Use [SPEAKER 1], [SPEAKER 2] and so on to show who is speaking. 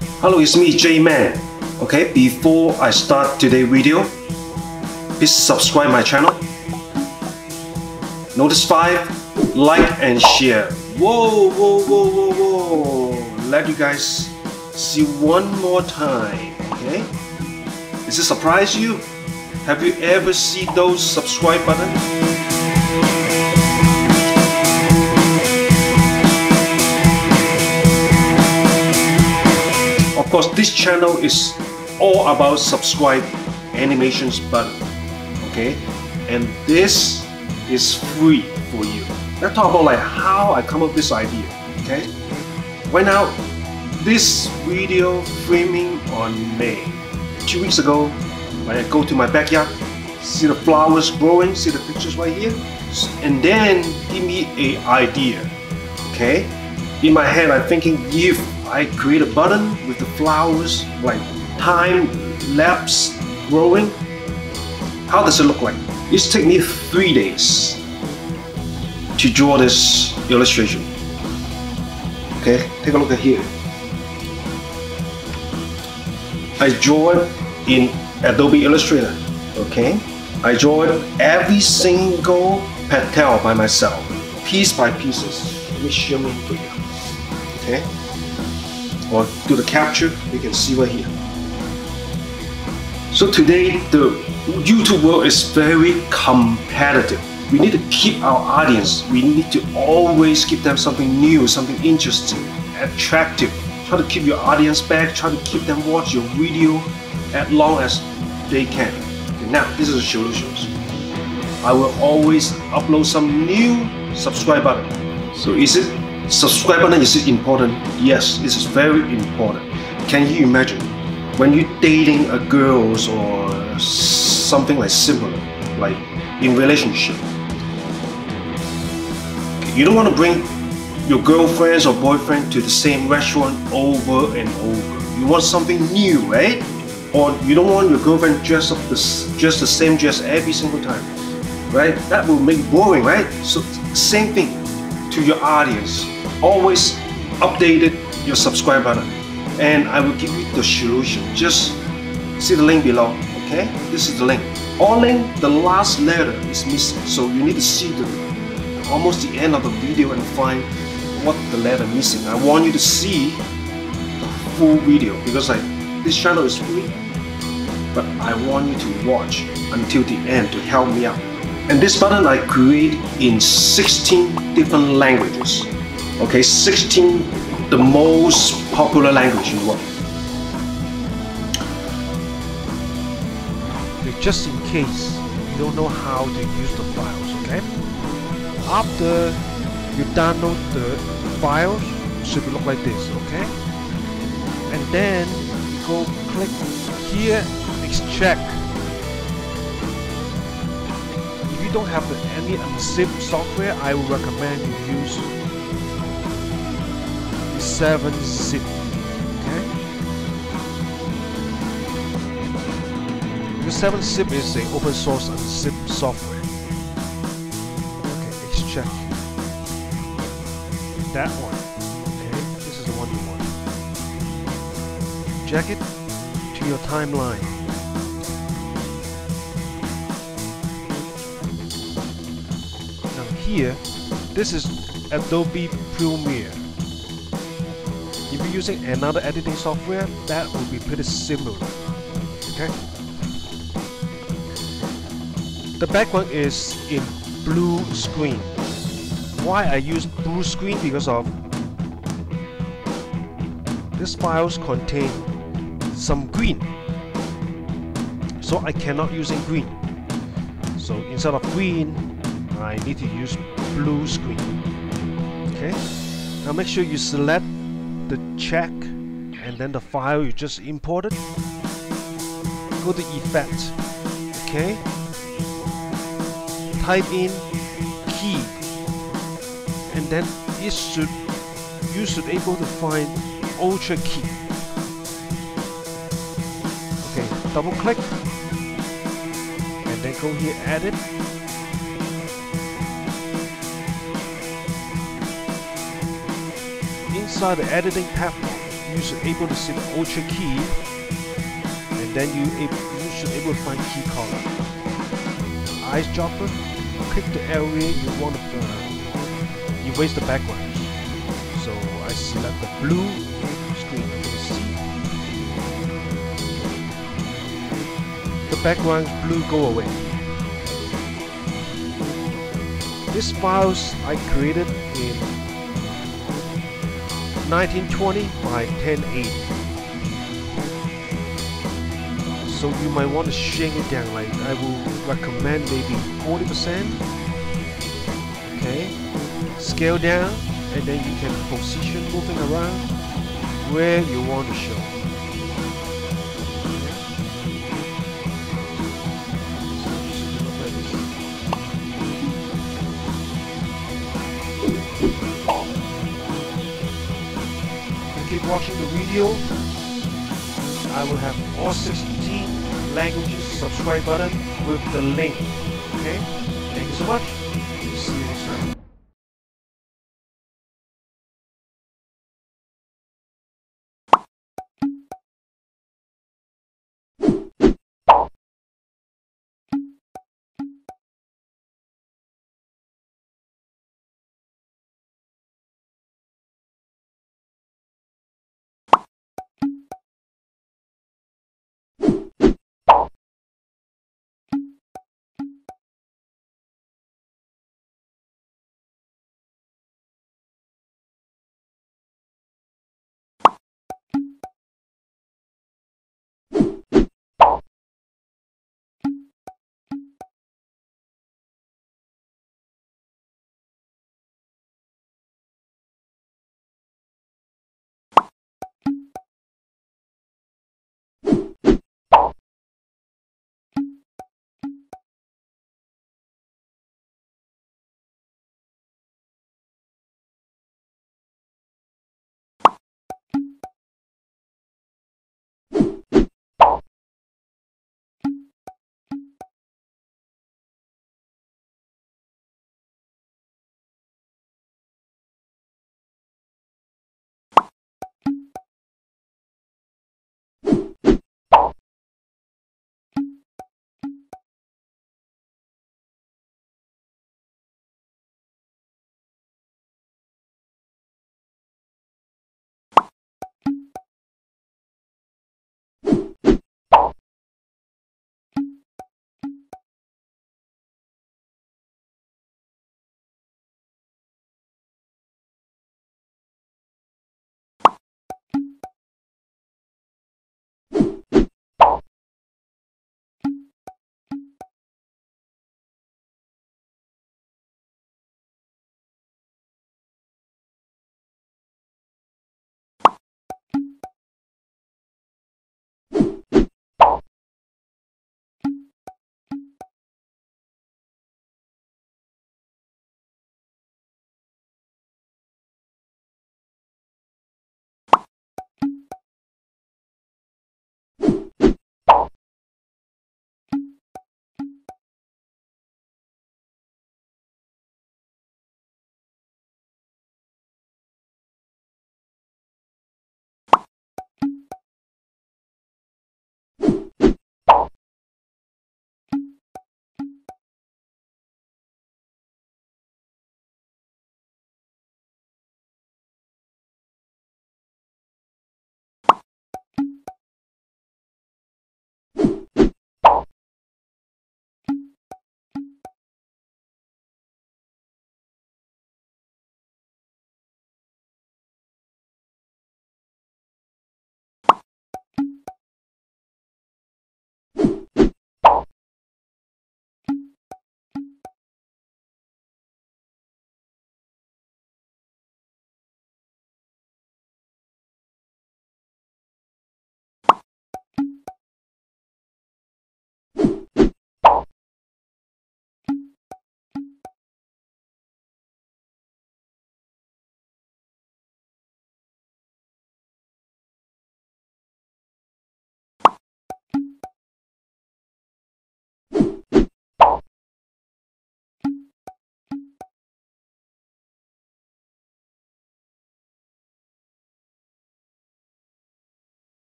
[SPEAKER 1] Hello, it's me, J-Man. Okay, before I start today's video, please subscribe my channel. Notice 5, like and share. Whoa, whoa, whoa, whoa, whoa. Let you guys see one more time, okay? Does it surprise you? Have you ever seen those subscribe button? Course, this channel is all about subscribe animations button, okay? And this is free for you. Let's talk about like how I come up with this idea, okay? Right now, this video framing on May. Two weeks ago, when I go to my backyard, see the flowers growing, see the pictures right here, and then give me a idea, okay? In my head, I'm thinking if I create a button with the flowers like time lapse growing. How does it look like? It's taken me three days to draw this illustration. Okay, take a look at here. I draw it in Adobe Illustrator. Okay, I draw it every single petal by myself, piece by pieces. Let me show you. Okay or do the capture, you can see right here. So today, the YouTube world is very competitive. We need to keep our audience. We need to always give them something new, something interesting, attractive. Try to keep your audience back. Try to keep them watch your video as long as they can. Okay, now, this is the solutions. I will always upload some new subscribe button. So is it subscribe button is important? Yes, it is very important. Can you imagine when you're dating a girl or something like similar, like in relationship? You don't want to bring your girlfriends or boyfriend to the same restaurant over and over. You want something new, right? Or you don't want your girlfriend dress up the, just the same dress every single time, right? That will make boring, right? So same thing to your audience always updated your subscribe button. And I will give you the solution. Just see the link below okay? This is the link. Link the last letter is missing. So you need to see the almost the end of the video and find what the letter missing. I want you to see the full video because like this channel is free but I want you to watch until the end to help me out. And this button I create in 16 different languages Okay, 16 the most popular language in the world.
[SPEAKER 2] Just in case you don't know how to use the files, okay? After you download the files, should look like this, okay? And then go click here, extract. If you don't have any unzip software, I would recommend you use 7 zip okay? Because 7 zip is an open source zip software. Okay let's check. That one. Okay this is the one you want. Check it to your timeline. Now here this is Adobe Premiere if you're using another editing software, that will be pretty similar. Okay. The background is in blue screen. Why I use blue screen? Because of these files contain some green. So I cannot use in green. So instead of green, I need to use blue screen. Okay. Now make sure you select the check and then the file you just imported go to effect okay? Type in key and then it should you should able to find ultra key. Okay double click and then go here edit inside the editing tab, you should able to see the Ultra key, and then you able, you should able to find key color. Eyes dropper, click the area you want to uh, erase the background. So I select the blue screen. you see The background blue go away. This files I created in 1920 by 1080. So you might want to shrink it down, like I will recommend maybe 40%. Okay, scale down and then you can position moving around where you want to show. Video. I will have all 16 languages subscribe button with the link. Okay? Thank you so much.